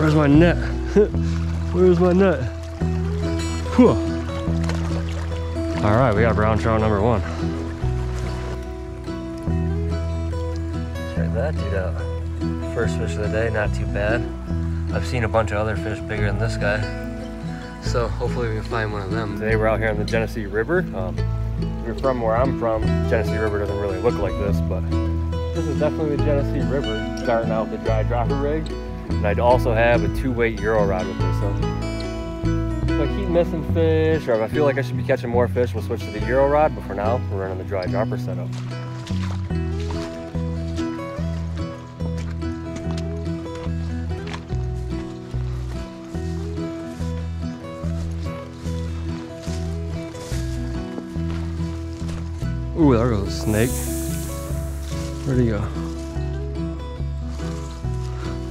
Where's my net? Where's my net? Whew. All right, we got brown trout number one. Check that dude out. First fish of the day, not too bad. I've seen a bunch of other fish bigger than this guy. So hopefully we can find one of them. Today we're out here on the Genesee River. Um, you're from where I'm from, Genesee River doesn't really look like this, but this is definitely the Genesee River, starting out with the dry dropper rig. And I'd also have a two weight Euro rod with me, so if I keep missing fish, or if I feel like I should be catching more fish, we'll switch to the Euro rod, but for now, we're running the dry dropper setup. Ooh, there goes a snake. Where'd he go?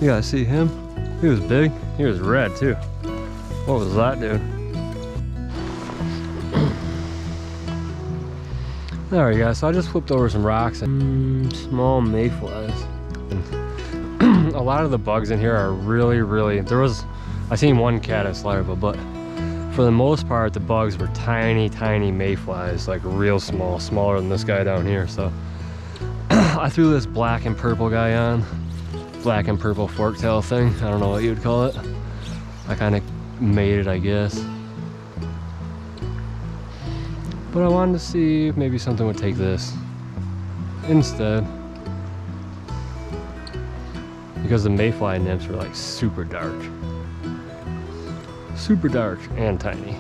You guys see him? He was big. He was red too. What was that, dude? there Alright guys, so I just flipped over some rocks and mm, small mayflies. a lot of the bugs in here are really, really, there was, I seen one caddis larva, but for the most part, the bugs were tiny, tiny mayflies, like real small, smaller than this guy down here. So I threw this black and purple guy on, black and purple forktail thing. I don't know what you would call it. I kind of made it, I guess. But I wanted to see if maybe something would take this instead. Because the mayfly nymphs were like super dark. Super dark and tiny.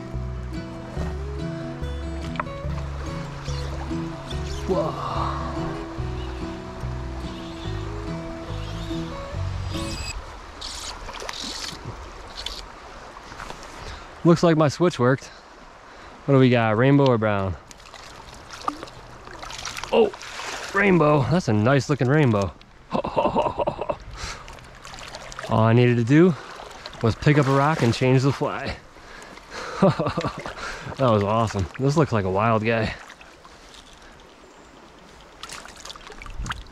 Whoa. Looks like my switch worked. What do we got, rainbow or brown? Oh, rainbow. That's a nice looking rainbow. All I needed to do was pick up a rock and change the fly. that was awesome. This looks like a wild guy.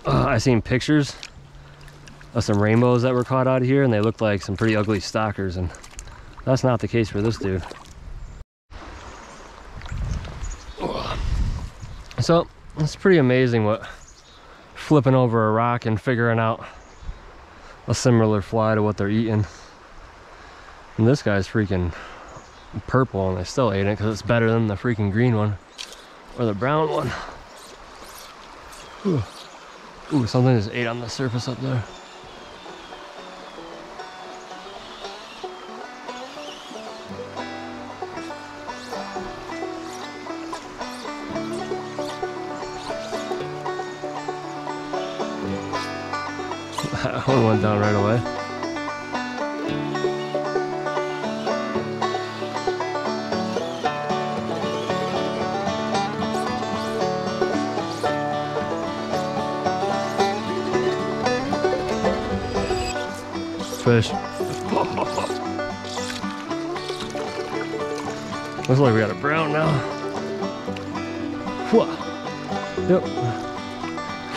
Uh, I seen pictures of some rainbows that were caught out here and they looked like some pretty ugly stockers and that's not the case for this dude. So it's pretty amazing what flipping over a rock and figuring out a similar fly to what they're eating. And this guy's freaking purple and they still ate it because it's better than the freaking green one or the brown one. Ooh, Ooh something just ate on the surface up there. One down right away. Fish. Looks like we got a brown now. Whoa. Yep.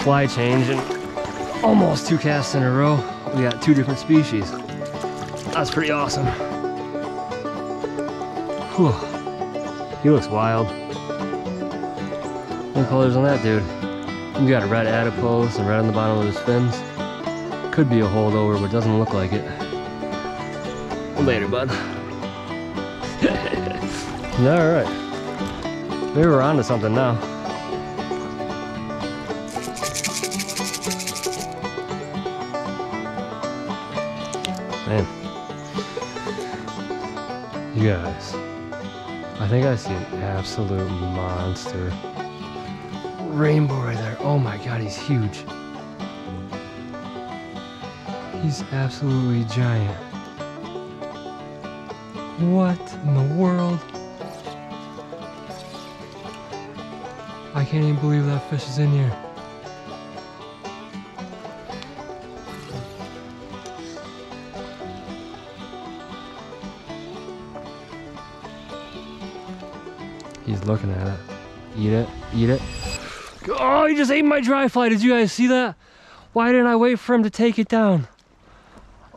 Fly change and almost two casts in a row. We got two different species. That's pretty awesome. Whew. He looks wild. What colors on that dude? We got a red adipose and red on the bottom of his fins. Could be a holdover, but doesn't look like it. Later, bud. Alright. Maybe we're on to something now. Guys. I think I see an absolute monster. Rainbow right there. Oh my god, he's huge. He's absolutely giant. What in the world? I can't even believe that fish is in here. Looking at it. Eat it, eat it. Oh, he just ate my dry fly. Did you guys see that? Why didn't I wait for him to take it down?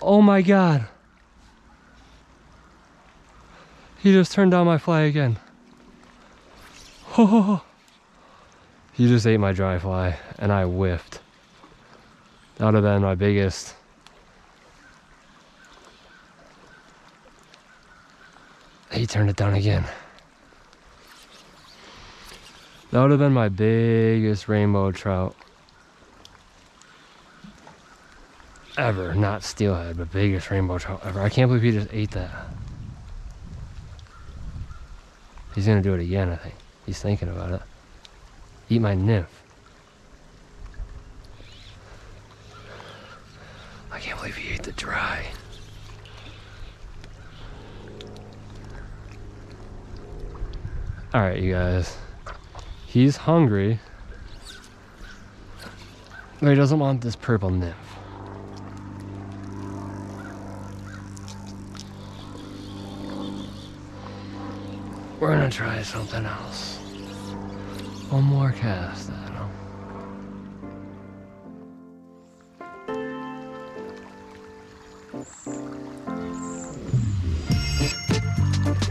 Oh my God. He just turned down my fly again. Oh, he just ate my dry fly and I whiffed. That would have been my biggest. He turned it down again. That would have been my biggest rainbow trout. Ever. Not steelhead, but biggest rainbow trout ever. I can't believe he just ate that. He's gonna do it again, I think. He's thinking about it. Eat my nymph. I can't believe he ate the dry. Alright, you guys. He's hungry. But he doesn't want this purple nymph. We're gonna try something else. One more cast, Adam.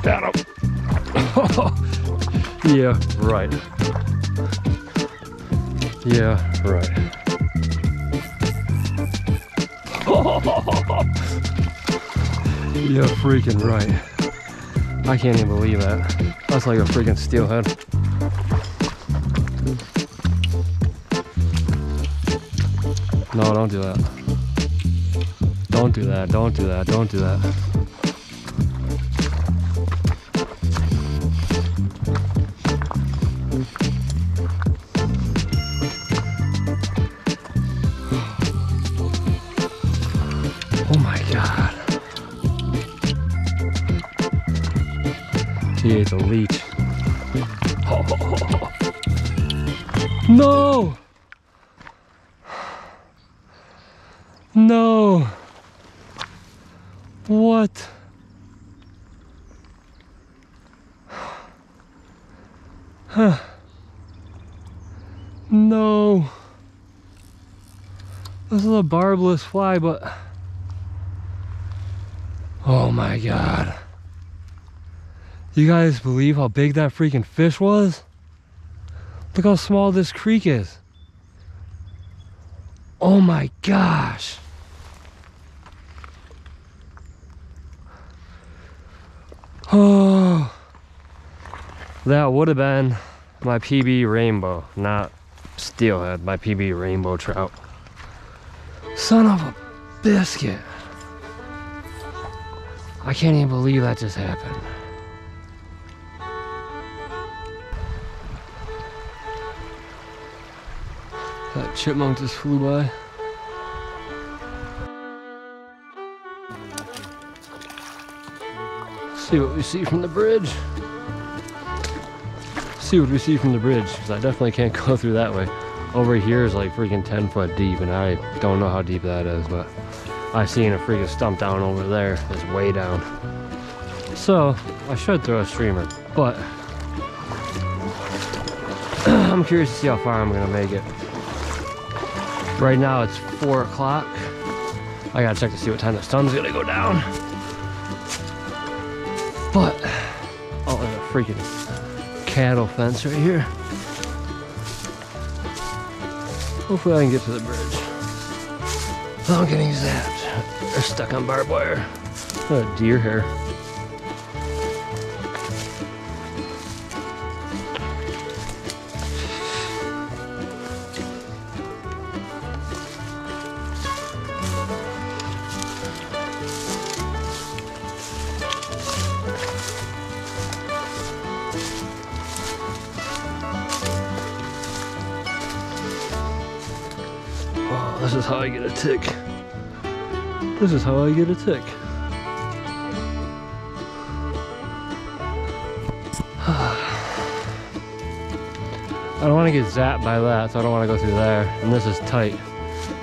Adam. yeah, right. Yeah, right. You're freaking right. I can't even believe that. That's like a freaking steelhead. No, don't do that. Don't do that, don't do that, don't do that. He ate the leech. No! No! What? Huh. No. This is a barbless fly, but... Oh my god. You guys believe how big that freaking fish was? Look how small this creek is. Oh my gosh. Oh. That would have been my PB rainbow, not steelhead, my PB rainbow trout. Son of a biscuit. I can't even believe that just happened. Chipmunk just flew by. See what we see from the bridge. See what we see from the bridge, because I definitely can't go through that way. Over here is like freaking 10 foot deep, and I don't know how deep that is, but I seen a freaking stump down over there It's way down. So, I should throw a streamer, but I'm curious to see how far I'm gonna make it. Right now it's four o'clock. I gotta check to see what time the sun's gonna go down. But, oh, there's a freaking cattle fence right here. Hopefully I can get to the bridge. Without getting zapped or stuck on barbed wire. Oh, deer hair. How I get a tick. This is how I get a tick. I don't want to get zapped by that, so I don't want to go through there. And this is tight.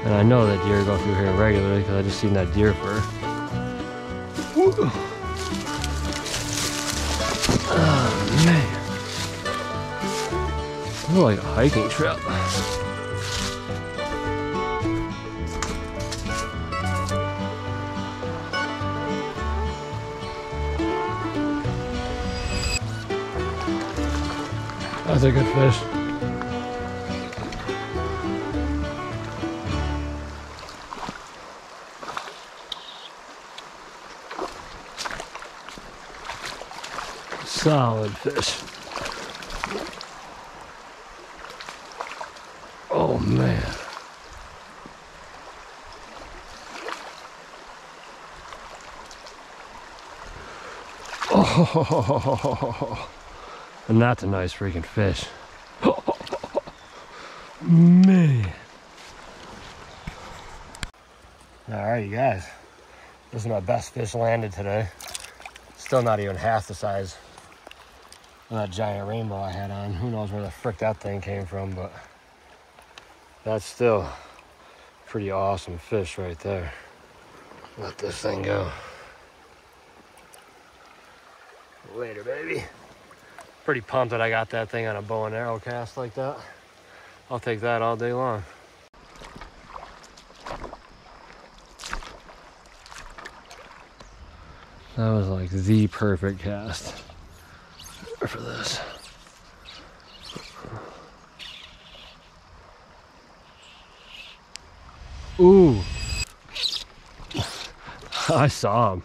And I know that deer go through here regularly because I just seen that deer fur. Oh, man. This is like a hiking trip. That's a good fish. Solid fish. Oh man. Oh, and that's a nice freaking fish. Man. All right, you guys. This is my best fish landed today. Still not even half the size of that giant rainbow I had on. Who knows where the frick that thing came from, but that's still pretty awesome fish right there. Let this thing go. Later, baby. Pretty pumped that I got that thing on a bow and arrow cast like that. I'll take that all day long. That was like the perfect cast for this. Ooh. I saw him.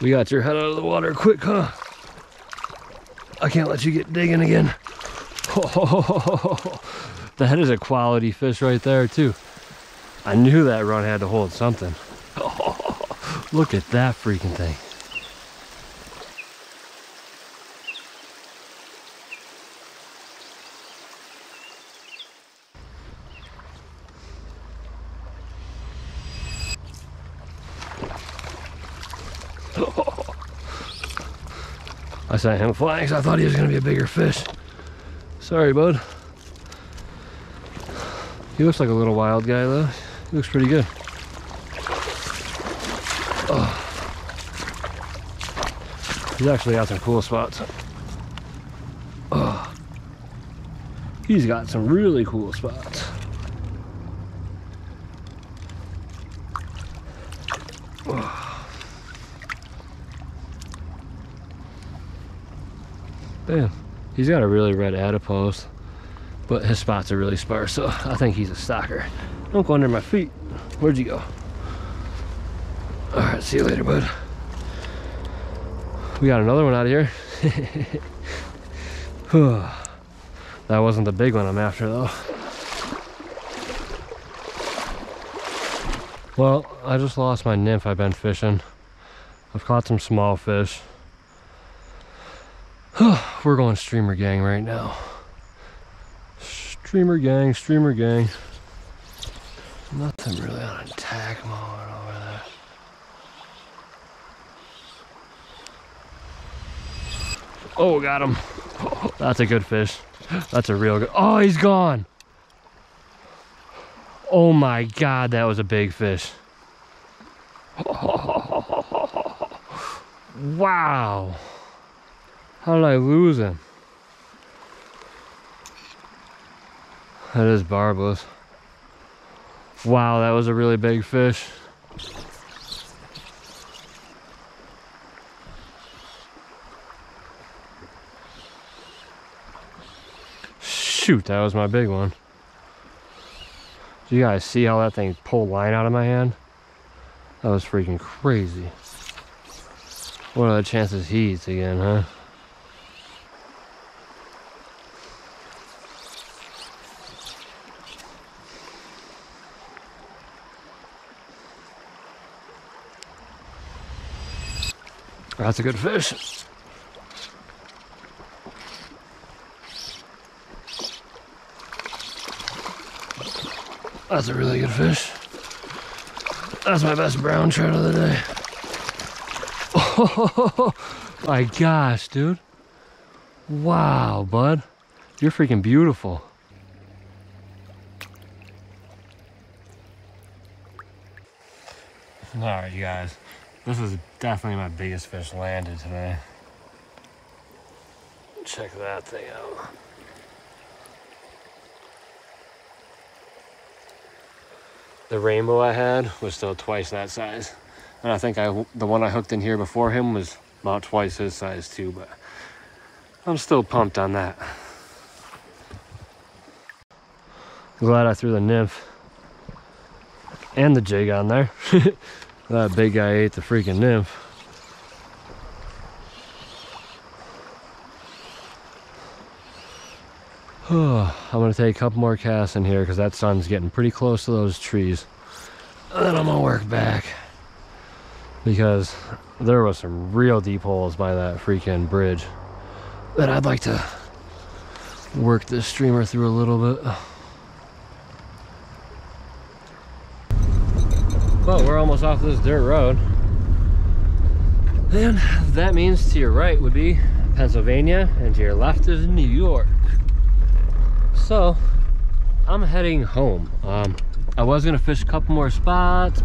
We got your head out of the water quick, huh? I can't let you get digging again. Oh, that is a quality fish right there too. I knew that run had to hold something. Oh, look at that freaking thing. Flying because I thought he was going to be a bigger fish. Sorry, bud. He looks like a little wild guy, though. He looks pretty good. Oh. He's actually got some cool spots. Oh. He's got some really cool spots. He's got a really red adipose, but his spots are really sparse, so I think he's a stocker. Don't go under my feet. Where'd you go? All right, see you later, bud. We got another one out of here. that wasn't the big one I'm after, though. Well, I just lost my nymph I've been fishing. I've caught some small fish. We're going streamer gang right now. Streamer gang, streamer gang. Nothing really on attack mode over there. Oh, got him. Oh, that's a good fish. That's a real good. Oh, he's gone. Oh my God, that was a big fish. Wow. How did I lose him? That is barbless. Wow, that was a really big fish. Shoot, that was my big one. Do you guys see how that thing pulled line out of my hand? That was freaking crazy. What are the chances he eats again, huh? That's a good fish. That's a really good fish. That's my best brown trout of the day. Oh my gosh, dude. Wow, bud. You're freaking beautiful. All right, you guys. This is definitely my biggest fish landed today. Check that thing out. The rainbow I had was still twice that size. And I think I, the one I hooked in here before him was about twice his size too, but I'm still pumped on that. Glad I threw the nymph and the jig on there. that big guy ate the freaking nymph. I'm gonna take a couple more casts in here because that sun's getting pretty close to those trees. And then I'm gonna work back because there was some real deep holes by that freaking bridge that I'd like to work this streamer through a little bit. But we're almost off this dirt road. And that means to your right would be Pennsylvania and to your left is New York. So I'm heading home. Um, I was gonna fish a couple more spots,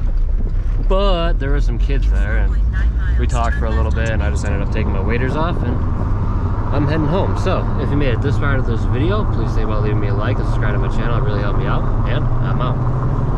but there were some kids there and we talked for a little bit and I just ended up taking my waders off and I'm heading home. So if you made it this far into this video, please think about leaving me a like and subscribe to my channel. It really helped me out and I'm out.